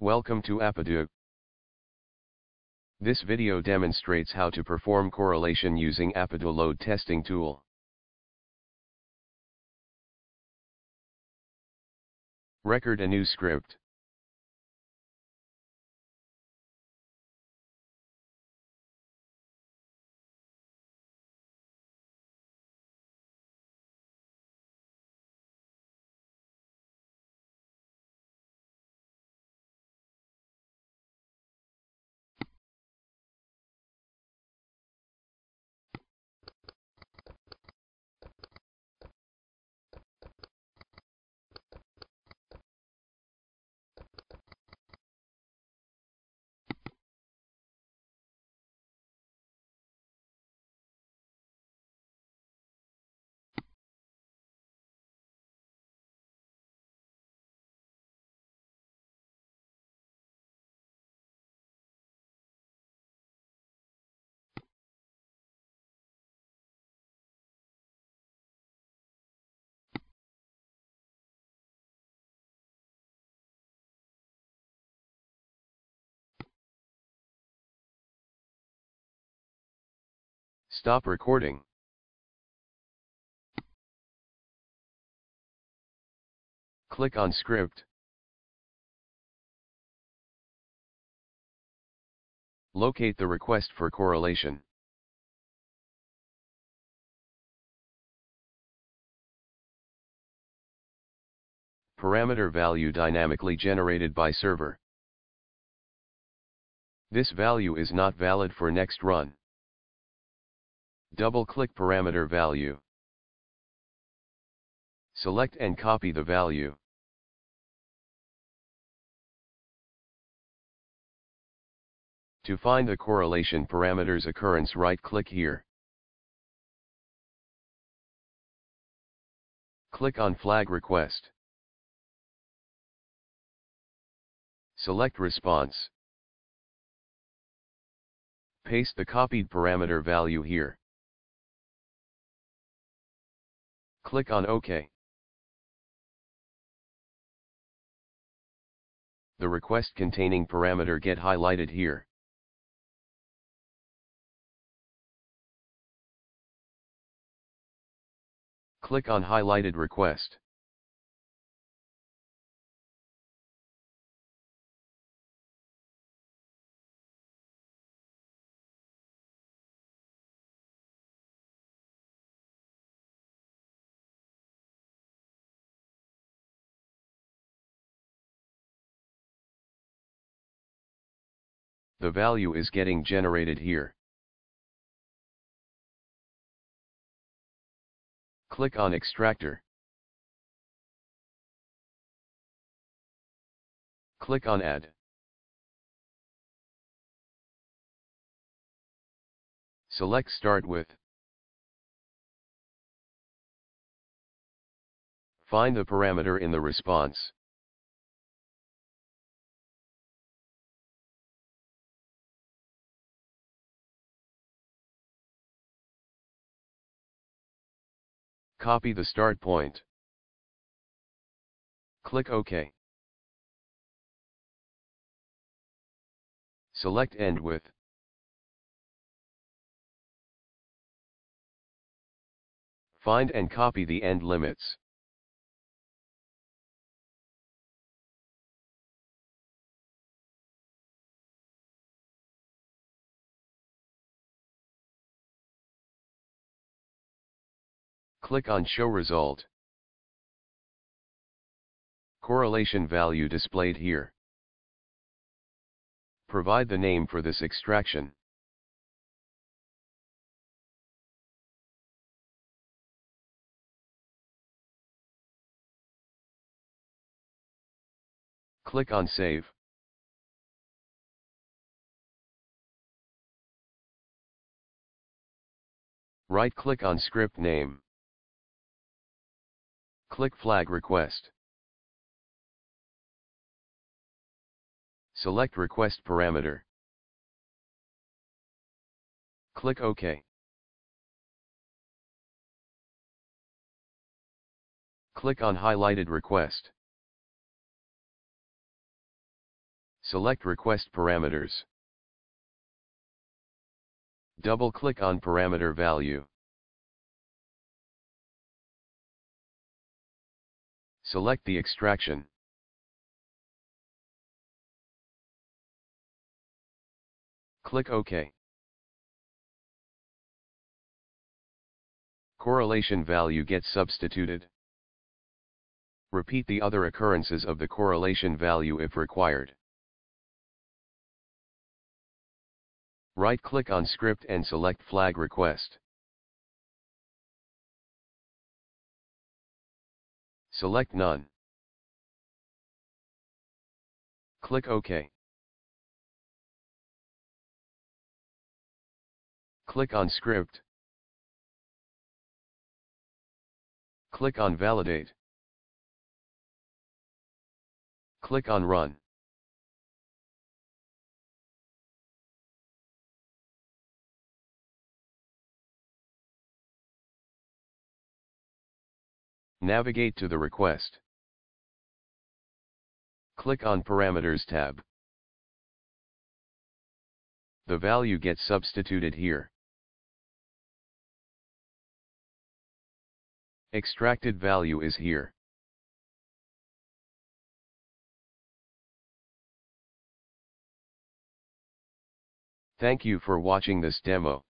Welcome to Appedo. This video demonstrates how to perform correlation using Appedo load testing tool. Record a new script. Stop recording. Click on script. Locate the request for correlation. Parameter value dynamically generated by server. This value is not valid for next run. Double-click parameter value. Select and copy the value. To find the correlation parameters occurrence right-click here. Click on Flag Request. Select Response. Paste the copied parameter value here. Click on OK. The request containing parameter get highlighted here. Click on highlighted request. The value is getting generated here. Click on Extractor. Click on Add. Select Start with. Find the parameter in the response. Copy the start point. Click OK. Select End with. Find and copy the end limits. Click on Show Result. Correlation value displayed here. Provide the name for this extraction. Click on Save. Right-click on script name. Click Flag Request. Select Request Parameter. Click OK. Click on Highlighted Request. Select Request Parameters. Double-click on parameter value. Select the extraction. Click OK. Correlation value gets substituted. Repeat the other occurrences of the correlation value if required. Right-click on script and select flag request. Select None. Click OK. Click on Script. Click on Validate. Click on Run. Navigate to the request. Click on Parameters tab. The value gets substituted here. Extracted value is here. Thank you for watching this demo.